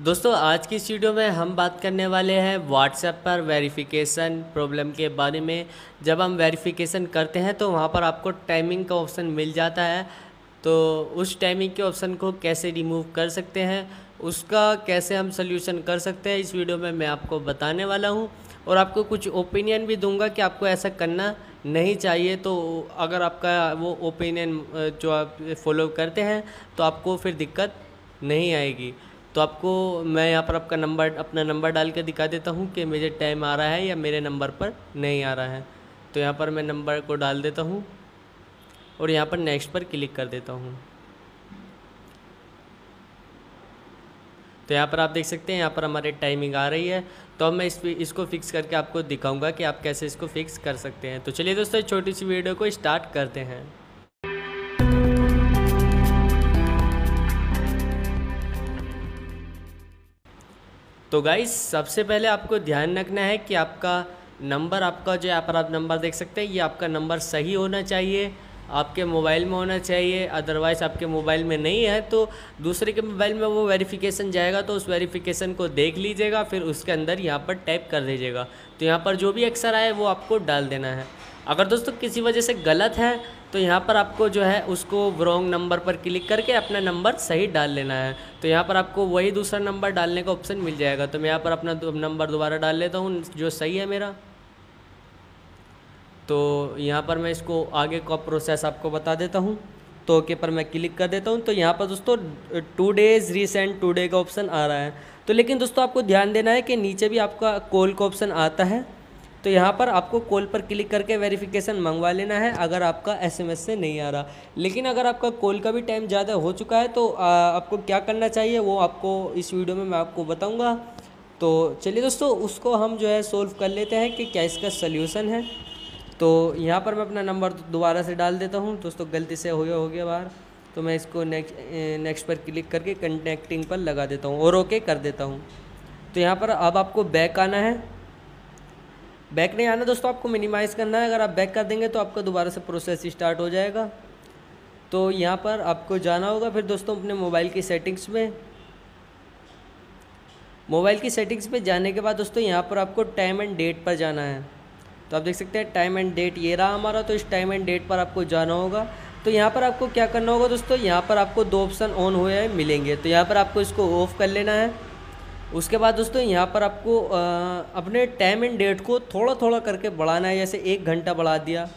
दोस्तों, आज की इस वीडियो में हम बात करने वाले हैं व्हाट्सएप पर वेरिफिकेशन प्रॉब्लम के बारे में। जब हम वेरिफिकेशन करते हैं तो वहाँ पर आपको टाइमिंग का ऑप्शन मिल जाता है। तो उस टाइमिंग के ऑप्शन को कैसे रिमूव कर सकते हैं, उसका कैसे हम सोल्यूशन कर सकते हैं, इस वीडियो में मैं आपको बताने वाला हूँ। और आपको कुछ ओपिनियन भी दूँगा कि आपको ऐसा करना नहीं चाहिए। तो अगर आपका वो ओपिनियन जो आप फॉलो करते हैं तो आपको फिर दिक्कत नहीं आएगी। तो आपको मैं यहाँ पर आपका नंबर, अपना नंबर डाल के दिखा देता हूँ कि मुझे टाइम आ रहा है या मेरे नंबर पर नहीं आ रहा है। तो यहाँ पर मैं नंबर को डाल देता हूँ और यहाँ पर नेक्स्ट पर क्लिक कर देता हूँ। तो यहाँ पर आप देख सकते हैं, यहाँ पर हमारी टाइमिंग आ रही है। तो अब मैं इस इसको फिक्स करके आपको दिखाऊँगा कि आप कैसे इसको फिक्स कर सकते हैं। तो चलिए दोस्तों छोटी सी वीडियो को स्टार्ट करते हैं। तो गाइस सबसे पहले आपको ध्यान रखना है कि आपका नंबर आपका जो आप नंबर देख सकते हैं, ये आपका नंबर सही होना चाहिए। आपके मोबाइल में होना चाहिए अदरवाइज़ आपके मोबाइल में नहीं है तो दूसरे के मोबाइल में वो वेरिफिकेशन जाएगा तो उस वेरिफिकेशन को देख लीजिएगा, फिर उसके अंदर यहाँ पर टाइप कर दीजिएगा। तो यहाँ पर जो भी अक्सर आए, वो आपको डाल देना है। अगर दोस्तों किसी वजह से गलत है तो यहाँ पर आपको जो है, उसको रॉन्ग नंबर पर क्लिक करके अपना नंबर सही डाल लेना है। तो यहाँ पर आपको वही दूसरा नंबर डालने का ऑप्शन मिल जाएगा। तो मैं यहाँ पर अपना नंबर दोबारा डाल लेता हूँ, जो सही है मेरा। तो यहाँ पर मैं इसको आगे का प्रोसेस आपको बता देता हूँ। तो ओके पर मैं क्लिक कर देता हूँ। तो यहाँ पर दोस्तों two days recent today का ऑप्शन आ रहा है। तो लेकिन दोस्तों, आपको ध्यान देना है कि नीचे भी आपका कॉल का ऑप्शन आता है। तो यहाँ पर आपको कॉल पर क्लिक करके वेरिफिकेशन मंगवा लेना है, अगर आपका एसएमएस से नहीं आ रहा। लेकिन अगर आपका कॉल का भी टाइम ज़्यादा हो चुका है तो आपको क्या करना चाहिए, वो आपको इस वीडियो में मैं आपको बताऊँगा। तो चलिए दोस्तों, उसको हम जो है सोल्व कर लेते हैं कि क्या इसका सल्यूसन है। तो यहाँ पर मैं अपना नंबर दोबारा से डाल देता हूँ। दोस्तों, गलती से हो गया हो गया बाहर तो मैं इसको नेक्स्ट नेक्स्ट पर क्लिक करके कनेक्टिंग पर लगा देता हूँ और ओके कर देता हूँ। तो यहाँ पर अब आपको बैक आना है। बैक नहीं आना दोस्तों, आपको मिनिमाइज़ करना है। अगर आप बैक कर देंगे तो आपका दोबारा से प्रोसेस स्टार्ट हो जाएगा। तो यहाँ पर आपको जाना होगा फिर दोस्तों अपने मोबाइल की सेटिंग्स में। मोबाइल की सेटिंग्स पे जाने के बाद दोस्तों यहाँ पर आपको टाइम एंड डेट पर जाना है। तो आप देख सकते हैं टाइम एंड डेट ये रहा हमारा तो इस टाइम एंड डेट पर आपको जाना होगा। तो यहाँ पर आपको क्या करना होगा दोस्तों, यहाँ पर आपको दो ऑप्शन ऑन हुए हैं, मिलेंगे। तो यहाँ पर आपको इसको ऑफ़ कर लेना है। उसके बाद दोस्तों, यहाँ पर आपको अपने टाइम एंड डेट को थोड़ा थोड़ा करके बढ़ाना है। जैसे एक घंटा बढ़ा दिया,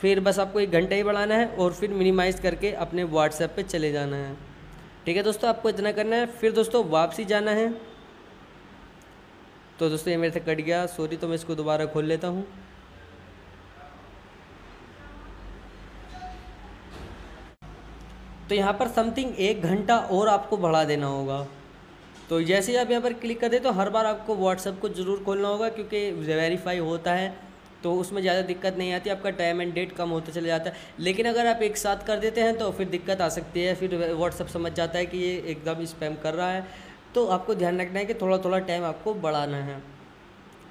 फिर बस आपको एक घंटा ही बढ़ाना है और फिर मिनिमाइज़ करके अपने व्हाट्सएप पे चले जाना है। ठीक है दोस्तों, आपको इतना करना है। फिर दोस्तों, वापसी जाना है। तो दोस्तों, ये मेरे से कट गया। सॉरी तो मैं इसको दोबारा खोल लेता हूँ। तो यहाँ पर समथिंग एक घंटा और आपको बढ़ा देना होगा। तो जैसे ही आप यहाँ पर क्लिक कर दे तो हर बार आपको व्हाट्सअप को ज़रूर खोलना होगा, क्योंकि वेरीफाई होता है तो उसमें ज़्यादा दिक्कत नहीं आती, आपका टाइम एंड डेट कम होता चला जाता है। लेकिन अगर आप एक साथ कर देते हैं तो फिर दिक्कत आ सकती है, फिर व्हाट्सअप समझ जाता है कि ये एकदम स्पैम कर रहा है। तो आपको ध्यान रखना है कि थोड़ा थोड़ा टाइम आपको बढ़ाना है।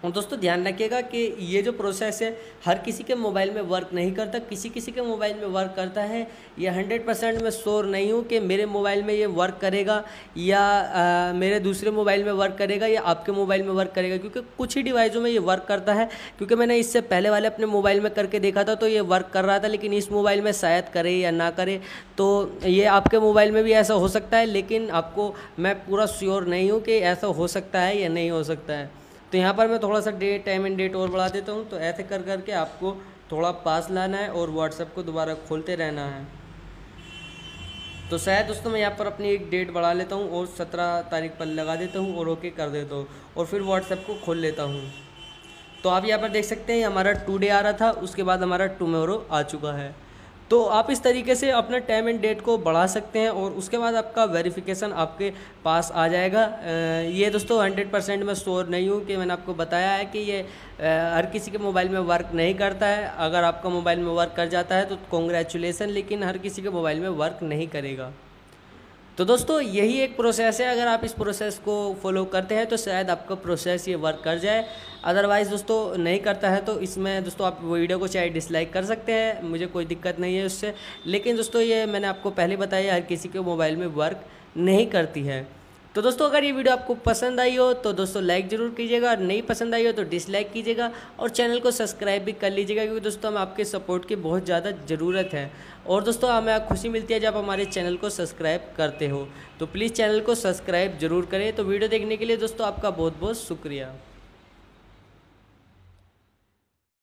दोस्तों ध्यान रखिएगा कि ये जो प्रोसेस है हर किसी के मोबाइल में वर्क नहीं करता किसी किसी के मोबाइल में वर्क करता है। ये हंड्रेड परसेंट मैं श्योर नहीं हूँ कि मेरे मोबाइल में ये वर्क करेगा या आ, मेरे दूसरे मोबाइल में वर्क करेगा या आपके मोबाइल में वर्क करेगा क्योंकि कुछ ही डिवाइसों में ये वर्क करता है। क्योंकि मैंने इससे पहले वाले अपने मोबाइल में करके देखा था तो ये वर्क कर रहा था लेकिन इस मोबाइल में शायद करे या ना करे। तो ये आपके मोबाइल में भी ऐसा हो सकता है लेकिन आपको मैं पूरा श्योर नहीं हूँ कि ऐसा हो सकता है या नहीं हो सकता है। तो यहाँ पर मैं थोड़ा सा डेट टाइम एंड डेट और बढ़ा देता हूँ। तो ऐसे कर, करके आपको थोड़ा पास लाना है और व्हाट्सएप को दोबारा खोलते रहना है। तो शायद दोस्तों मैं यहाँ पर अपनी एक डेट बढ़ा लेता हूँ और सत्रह तारीख पर लगा देता हूँ और ओके कर देता हूँ और फिर व्हाट्सएप को खोल लेता हूँ। तो आप यहाँ पर देख सकते हैं हमारा टू डे आ रहा था, उसके बाद हमारा टूमोरो आ चुका है। तो आप इस तरीके से अपना टाइम एंड डेट को बढ़ा सकते हैं और उसके बाद आपका वेरिफिकेशन आपके पास आ जाएगा। ये दोस्तों हंड्रेड परसेंट मैं श्योर नहीं हूँ कि मैंने आपको बताया है कि ये हर किसी के मोबाइल में वर्क नहीं करता है। अगर आपका मोबाइल में वर्क कर जाता है तो कॉन्ग्रेचुलेसन लेकिन हर किसी के मोबाइल में वर्क नहीं करेगा। तो दोस्तों यही एक प्रोसेस है। अगर आप इस प्रोसेस को फॉलो करते हैं तो शायद आपका प्रोसेस ये वर्क कर जाए। अदरवाइज़ दोस्तों, नहीं करता है तो इसमें, दोस्तों, आप वीडियो को चाहे डिसलाइक कर सकते हैं, मुझे कोई दिक्कत नहीं है उससे। लेकिन, दोस्तों, ये मैंने आपको पहले बताया, हर किसी के मोबाइल में वर्क नहीं करती है। तो दोस्तों, अगर ये वीडियो आपको पसंद आई हो तो दोस्तों लाइक ज़रूर कीजिएगा, और नहीं पसंद आई हो तो डिसलाइक कीजिएगा, और चैनल को सब्सक्राइब भी कर लीजिएगा, क्योंकि, दोस्तों, हमें आपके सपोर्ट की बहुत ज़्यादा ज़रूरत है। और दोस्तों, हमें खुशी मिलती है जब हमारे चैनल को सब्सक्राइब करते हो। तो प्लीज़ चैनल को सब्सक्राइब ज़रूर करें। तो वीडियो देखने के लिए, दोस्तों, आपका बहुत बहुत शुक्रिया।